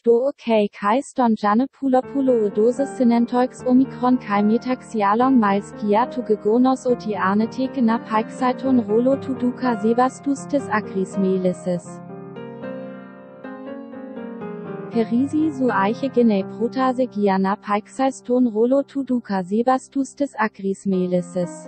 sto okay kai ston jane pulo pulo dose sinentoix omikron kai metaxialong miles giatu gegonos otiane tekena peixaiton rolo tuduka sebastustis acris melisis. Perisi su aiche gene protase giana peixaiston rolo tuduka sebastustis acris melisis.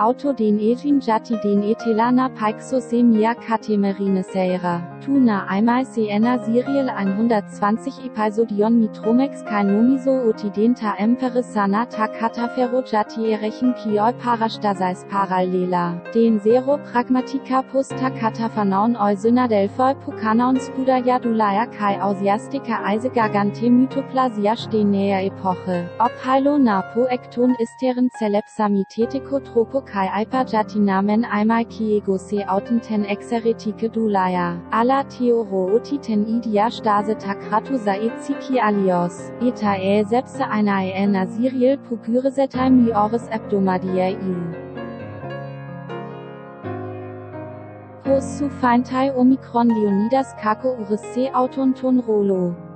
Auto den Etin Jati den Etelana Paixosemia Catemerine Seira. Tuna einmal Sienna Serial 120 Episodion Mitromex Kainomiso Otidenta Emperis Sanata Cataferro Jati Erechen Kioi Parastasais Parallela. Den Zero Pragmatica Posta Catafanaun Eusina Delphoi Pukanaun Skudaya Dulaya Kai Ausiastica Eise Gagante Mythoplasia Stenäer Epoche. Ob Hilo Napo Ekton Isteren Celepsamitetico Tropo kai aipajatinamen einmal kiego se autenten exeretike dulaya. Ala theoro otiten idia stase takratu saetziki alios. Eta e sepse einer e nasiriel pugyresetai mi ores abdomadia iu. Post zu Feintai Omikron Leonidas Kako Uris C. Autonton Rolo.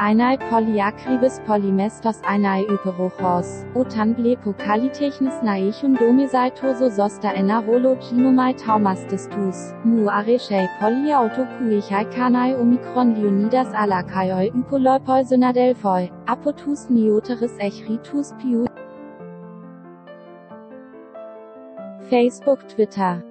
Einai polyakribes polymestos einai hyperochos, otan blepokalitechnis naechun domesaitoso zosta enarolo ginomai taumastistus, mu arechei polyautokuechai kanai omikron leonidas alakaioi hypoloipoi synadelphoi, apotus neoteris echritus piu. Facebook Twitter